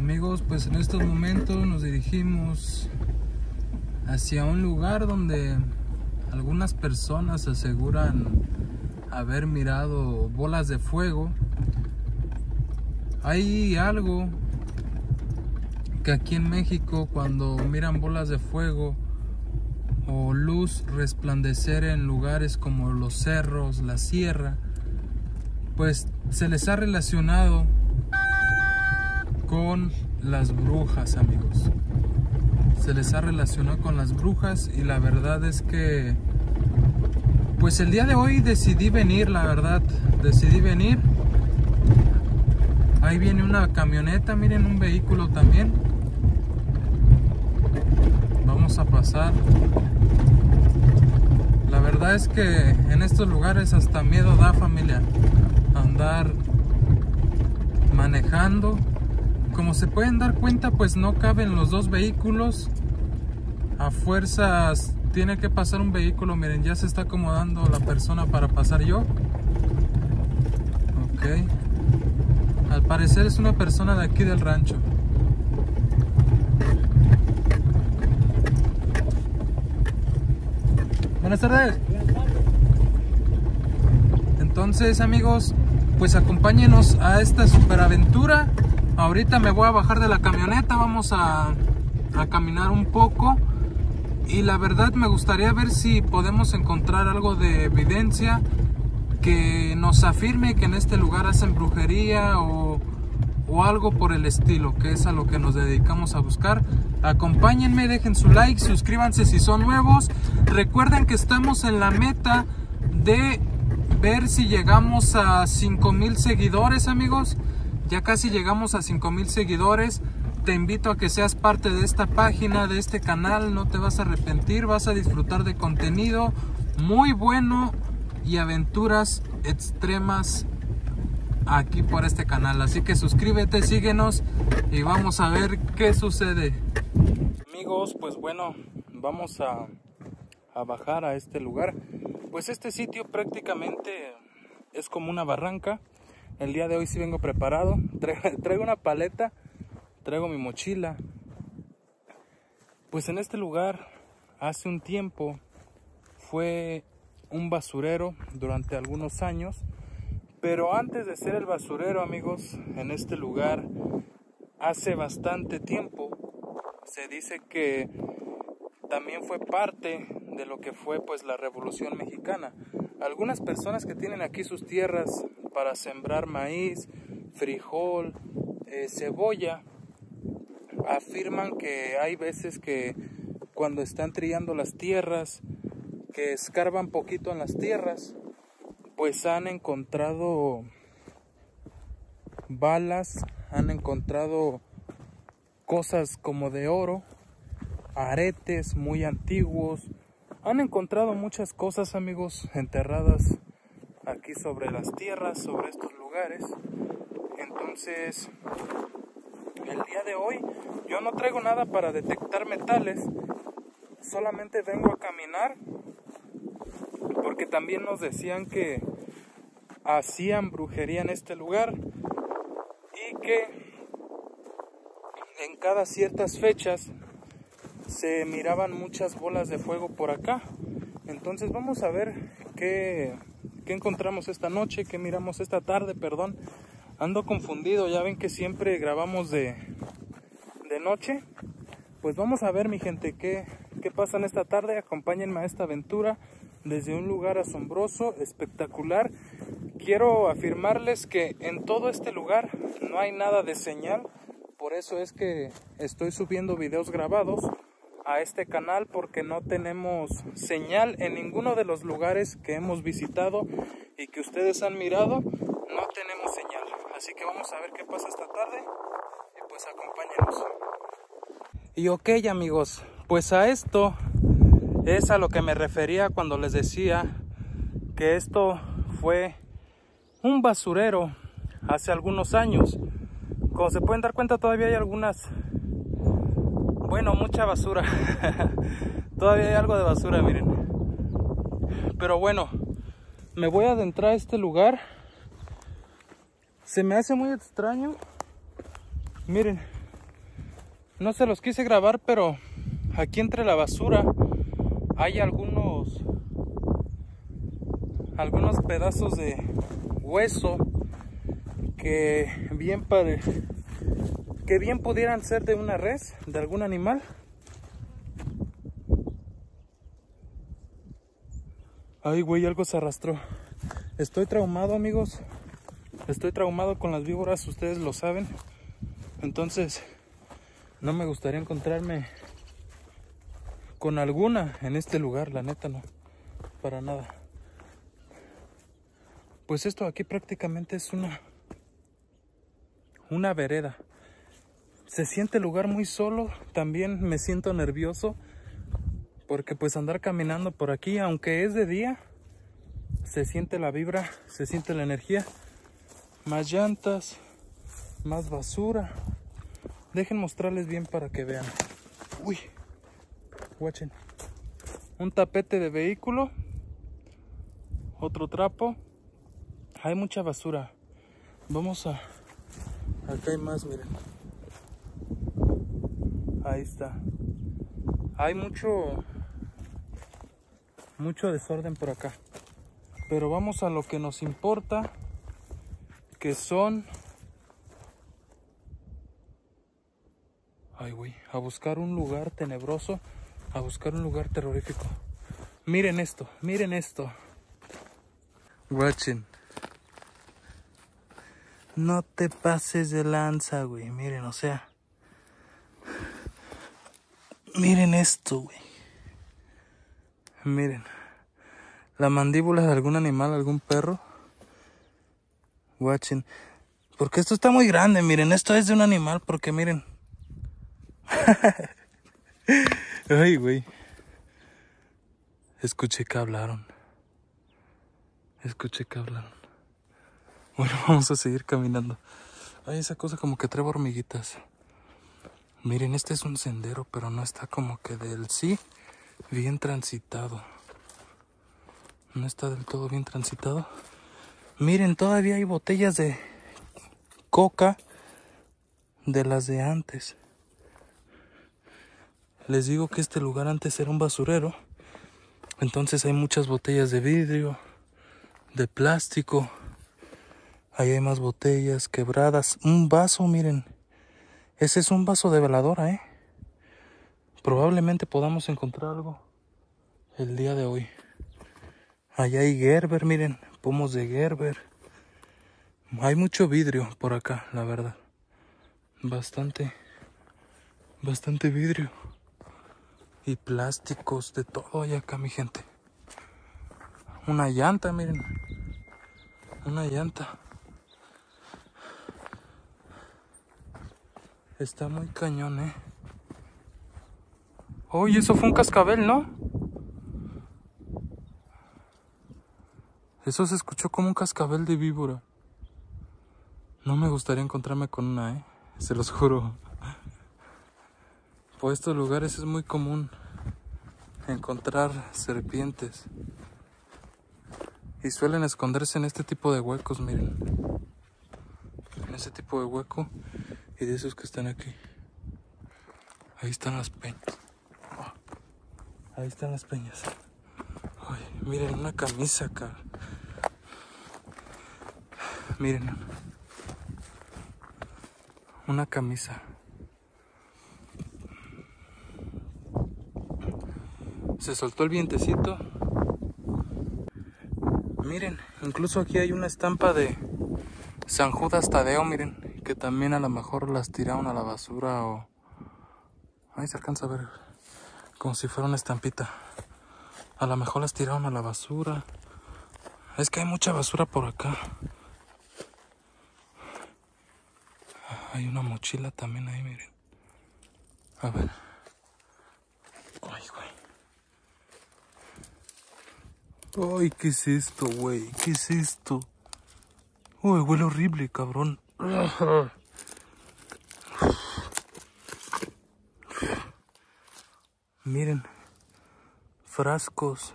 Amigos, pues en estos momentos nos dirigimos hacia un lugar donde algunas personas aseguran haber mirado bolas de fuego. Hay algo que aquí en México cuando miran bolas de fuego o luz resplandecer en lugares como los cerros, la sierra, pues se les ha relacionado con las brujas, amigos. Se les ha relacionado con las brujas y la verdad es que pues el día de hoy decidí venir, la verdad, decidí venir. Ahí viene una camioneta, miren un vehículo también. Vamos a pasar. La verdad es que en estos lugares hasta miedo da familia andar manejando. Como se pueden dar cuenta, pues no caben los dos vehículos. A fuerzas tiene que pasar un vehículo. Miren, ya se está acomodando la persona para pasar yo. Ok. Al parecer es una persona de aquí del rancho. Buenas tardes. Entonces, amigos, pues acompáñenos a esta superaventura. Ahorita me voy a bajar de la camioneta, vamos a, a caminar un poco. Y la verdad me gustaría ver si podemos encontrar algo de evidencia que nos afirme que en este lugar hacen brujería o, o algo por el estilo, que es a lo que nos dedicamos a buscar. Acompáñenme, dejen su like, suscríbanse si son nuevos. Recuerden que estamos en la meta de ver si llegamos a 5000 seguidores, amigos. Ya casi llegamos a 5000 seguidores. Te invito a que seas parte de esta página, de este canal. No te vas a arrepentir, vas a disfrutar de contenido muy bueno y aventuras extremas aquí por este canal. Así que suscríbete, síguenos y vamos a ver qué sucede. Amigos, pues bueno, vamos a, a bajar a este lugar. Pues este sitio prácticamente es como una barranca. El día de hoy sí vengo preparado. Traigo una paleta, traigo mi mochila. Pues en este lugar, hace un tiempo, fue un basurero durante algunos años. Pero antes de ser el basurero, amigos, en este lugar, hace bastante tiempo, se dice que también fue parte de lo que fue pues la Revolución Mexicana. Algunas personas que tienen aquí sus tierras para sembrar maíz, frijol, eh, cebolla, afirman que hay veces que cuando están trillando las tierras, que escarban poquito en las tierras, pues han encontrado balas, han encontrado cosas como de oro, aretes muy antiguos, han encontrado muchas cosas amigos enterradas aquí sobre las tierras, sobre estos lugares. Entonces, el día de hoy yo no traigo nada para detectar metales, solamente vengo a caminar porque también nos decían que hacían brujería en este lugar y que en cada ciertas fechas se miraban muchas bolas de fuego por acá. Entonces vamos a ver qué, qué encontramos esta noche, qué miramos esta tarde, perdón. Ando confundido, ya ven que siempre grabamos de, de noche. Pues vamos a ver mi gente qué, qué pasa en esta tarde. Acompáñenme a esta aventura desde un lugar asombroso, espectacular. Quiero afirmarles que en todo este lugar no hay nada de señal. Por eso es que estoy subiendo videos grabados a este canal porque no tenemos señal en ninguno de los lugares que hemos visitado y que ustedes han mirado. No tenemos señal. Así que vamos a ver qué pasa esta tarde y pues acompáñenos. Y ok amigos, pues a esto es a lo que me refería cuando les decía que esto fue un basurero hace algunos años. Como se pueden dar cuenta todavía hay algunas, bueno, mucha basura. todavía hay algo de basura, miren. Pero bueno, me voy a adentrar a este lugar. Se me hace muy extraño. Miren, No se los quise grabar, pero aquí entre la basura hay algunos algunos pedazos de hueso que bien pare, que bien pudieran ser de una res, de algún animal. Ay, güey, algo se arrastró. Estoy traumado, amigos. Estoy traumado con las víboras, ustedes lo saben. Entonces, no me gustaría encontrarme con alguna en este lugar, la neta no, para nada. Pues esto aquí prácticamente es una una vereda. Se siente el lugar muy solo, también me siento nervioso porque pues andar caminando por aquí, aunque es de día, se siente la vibra, se siente la energía. Más llantas, más basura. Dejen mostrarles bien para que vean. Uy, watchen. Un tapete de vehículo. Otro trapo. Hay mucha basura. Vamos a... Acá hay más, miren. Ahí está. Hay mucho... Mucho desorden por acá. Pero vamos a lo que nos importa. Que son Ay, güey, a buscar un lugar tenebroso, a buscar un lugar terrorífico. Miren esto, miren esto. Watchen. No te pases de lanza, güey. Miren, o sea. Miren esto, güey. Miren. La mandíbula de algún animal, algún perro. Watchen. Porque esto está muy grande, miren. Esto es de un animal, porque miren. Ay, güey. Escuché que hablaron. Escuché que hablaron. Bueno, vamos a seguir caminando. Ay, esa cosa como que trae hormiguitas. Miren, este es un sendero, pero no está como que del sí bien transitado. No está del todo bien transitado. Miren, todavía hay botellas de coca de las de antes. Les digo que este lugar antes era un basurero. Entonces hay muchas botellas de vidrio, de plástico. Ahí hay más botellas quebradas. Un vaso, miren. Ese es un vaso de veladora, ¿eh? Probablemente podamos encontrar algo el día de hoy. Allá hay Gerber, miren. Pomos de Gerber. Hay mucho vidrio por acá, la verdad. Bastante. Bastante vidrio y plásticos, de todo hay acá, mi gente. Una llanta, miren. Una llanta. Está muy cañón, eh. Oye, eso fue un cascabel, ¿no? Eso se escuchó como un cascabel de víbora. No me gustaría encontrarme con una, ¿eh? Se los juro por estos lugares es muy común encontrar serpientes. Y suelen esconderse en este tipo de huecos, miren. En ese tipo de hueco y de esos que están aquí. Ahí están las peñas. ahí están las peñas. miren, una camisa acá. Miren. Una camisa. Se soltó el vientecito. Miren, incluso aquí hay una estampa de San Judas Tadeo, miren, que también a lo mejor las tiraron a la basura o... Ahí se alcanza a ver, como si fuera una estampita. A lo mejor las tiraron a la basura. Es que hay mucha basura por acá. Hay una mochila también ahí, miren. A ver. Ay, güey. Ay, ¿qué es esto, güey? ¿Qué es esto? Uy, huele horrible, cabrón. Miren, frascos.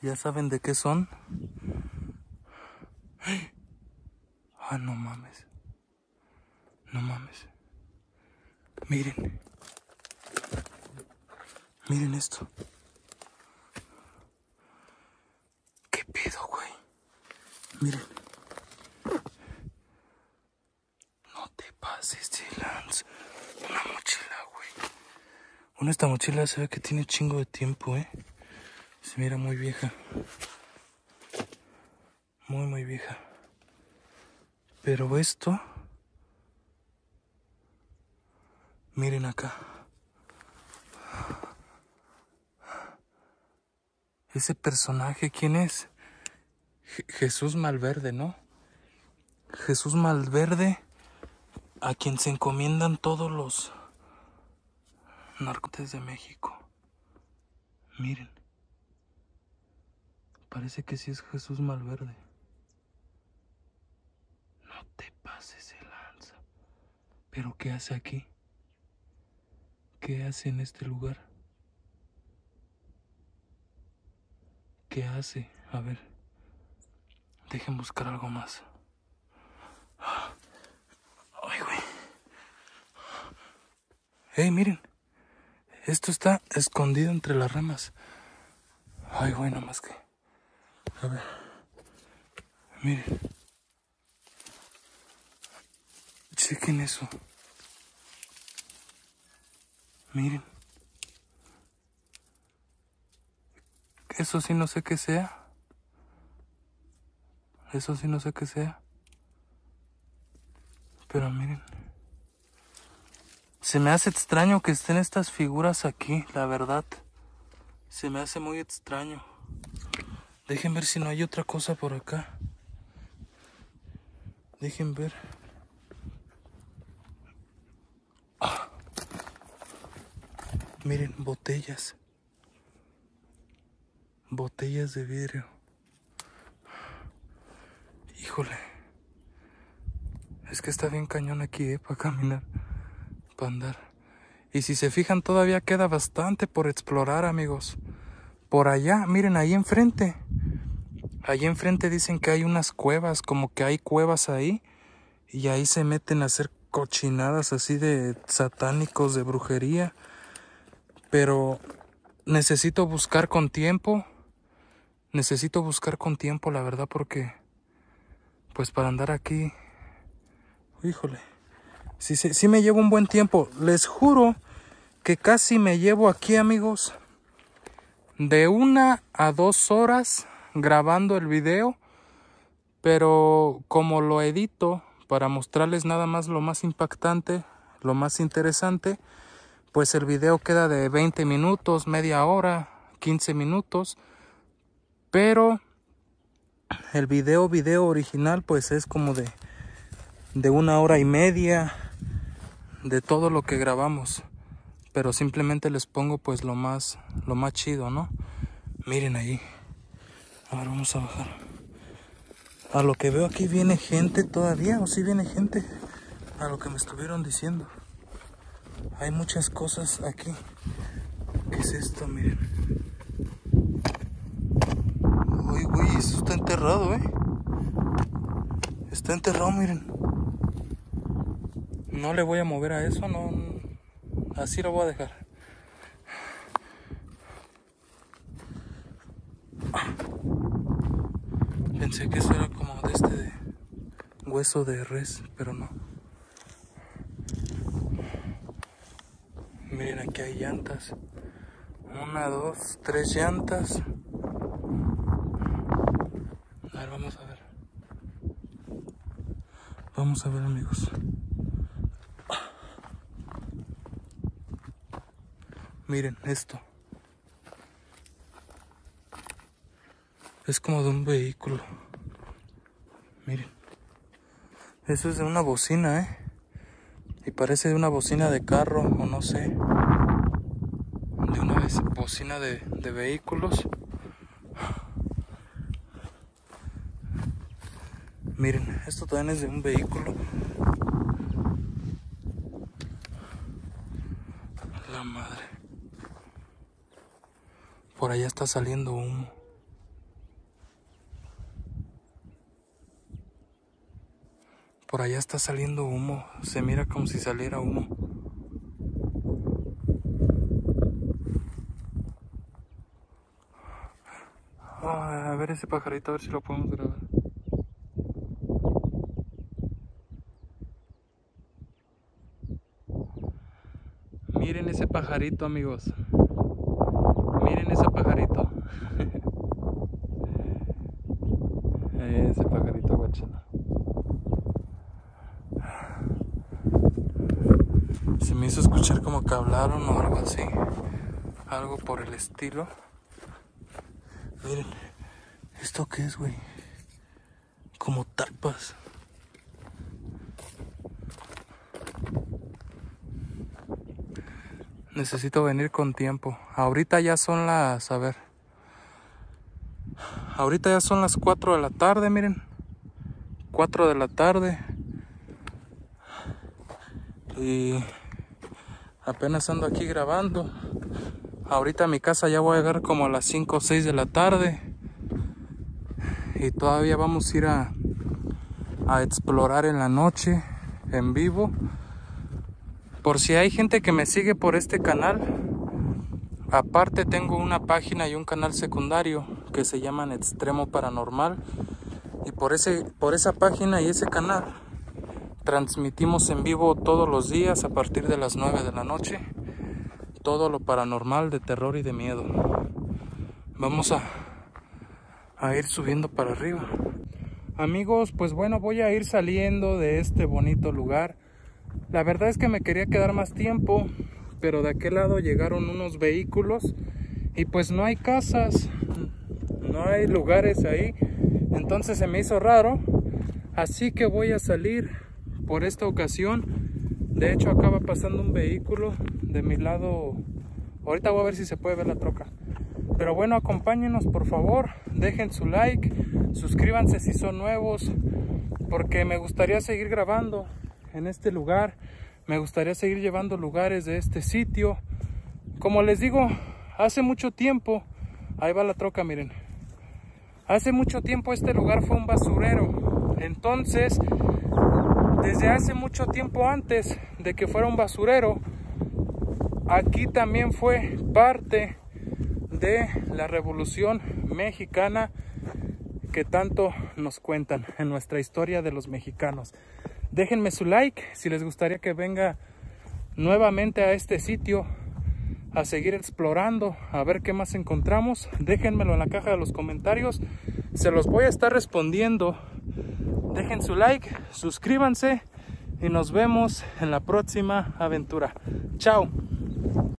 ¿Ya saben de qué son? Ah, no mames. No mames. Miren. Miren esto. ¿Qué pedo, güey? Miren. No te pases de. Una mochila, güey. Una esta mochila se ve que tiene chingo de tiempo, ¿eh? Se mira muy vieja. Muy, muy vieja. Pero esto... Miren acá. Ese personaje, ¿quién es? Je- Jesús Malverde, ¿no? Jesús Malverde, a quien se encomiendan todos los narcotes de México. Miren. Parece que sí es Jesús Malverde. No te pases de lanza. ¿Pero qué hace aquí? ¿Qué hace en este lugar? ¿Qué hace? A ver. Dejen buscar algo más. Ay, güey. Ey, miren. Esto está escondido entre las ramas. Ay, güey, más que. A ver. Miren. Chequen eso. Miren. Eso sí no sé qué sea. Eso sí no sé qué sea. Pero miren. Se me hace extraño que estén estas figuras aquí, la verdad. Se me hace muy extraño. Dejen ver si no hay otra cosa por acá. Dejen ver. Miren, botellas. Botellas de vidrio. Híjole. Es que está bien cañón aquí, ¿eh? Para caminar. Para andar. Y si se fijan, todavía queda bastante por explorar, amigos. Por allá, miren, ahí enfrente. Allí enfrente dicen que hay unas cuevas, como que hay cuevas ahí. Y ahí se meten a hacer cochinadas así de satánicos, de brujería. Pero necesito buscar con tiempo. Necesito buscar con tiempo, la verdad, porque... Pues para andar aquí... Híjole. Sí, sí, me llevo un buen tiempo. Les juro que casi me llevo aquí, amigos. De una a dos horas grabando el video. Pero como lo edito para mostrarles nada más lo más impactante, lo más interesante, pues el video queda de 20 minutos, media hora, 15 minutos. Pero el video, video original, pues es como de, de una hora y media de todo lo que grabamos. Pero simplemente les pongo pues lo más, lo más chido, ¿no? Miren ahí. A ver, vamos a bajar. A lo que veo aquí viene gente todavía, o sí viene gente. A lo que me estuvieron diciendo. Hay muchas cosas aquí. ¿Qué es esto? Miren. Uy, eso está enterrado, ¿eh? Está enterrado, miren. No le voy a mover a eso, no. Así lo voy a dejar. Pensé que eso era como de este de hueso de res, pero no. Miren, aquí hay llantas. Una, dos, tres llantas. Vamos a ver. Vamos a ver, amigos. Miren esto. Es como de un vehículo. Miren. Eso es de una bocina, ¿eh? Y parece de una bocina de carro o no sé. De una bocina de, de vehículos. Miren, esto también es de un vehículo. La madre. Por allá está saliendo humo. Por allá está saliendo humo. Se mira como si saliera humo. a ver ese pajarito, a ver si lo podemos grabar. Miren ese pajarito, amigos. Miren ese pajarito. ese pajarito guachana. Se me hizo escuchar como que hablaron o algo así. Algo por el estilo. Miren, ¿esto qué es, güey? Como tarpas. Necesito venir con tiempo. Ahorita ya son las, a ver. Ahorita ya son las 4 de la tarde, miren. 4 de la tarde. Y apenas ando aquí grabando. Ahorita a mi casa ya voy a llegar como a las 5 o 6 de la tarde. Y todavía vamos a ir a, a explorar en la noche, en vivo. Por si hay gente que me sigue por este canal, aparte tengo una página y un canal secundario que se llaman Extremo Paranormal. Y por, ese, por esa página y ese canal transmitimos en vivo todos los días a partir de las 9 de la noche. Todo lo paranormal, de terror y de miedo. Vamos a, a ir subiendo para arriba. Amigos, pues bueno, voy a ir saliendo de este bonito lugar. La verdad es que me quería quedar más tiempo, pero de aquel lado llegaron unos vehículos y pues no hay casas, no hay lugares ahí. Entonces se me hizo raro, así que voy a salir por esta ocasión. De hecho acaba pasando un vehículo de mi lado. Ahorita voy a ver si se puede ver la troca. Pero bueno, acompáñenos por favor, dejen su like, suscríbanse si son nuevos, porque me gustaría seguir grabando en este lugar. Me gustaría seguir llevando lugares de este sitio. Como les digo, hace mucho tiempo, ahí va la troca, miren. Hace mucho tiempo este lugar fue un basurero. Entonces, desde hace mucho tiempo antes de que fuera un basurero, aquí también fue parte de la revolución mexicana que tanto nos cuentan en nuestra historia de los mexicanos. Déjenme su like si les gustaría que venga nuevamente a este sitio a seguir explorando, a ver qué más encontramos. Déjenmelo en la caja de los comentarios. Se los voy a estar respondiendo. Dejen su like, suscríbanse y nos vemos en la próxima aventura. Chao.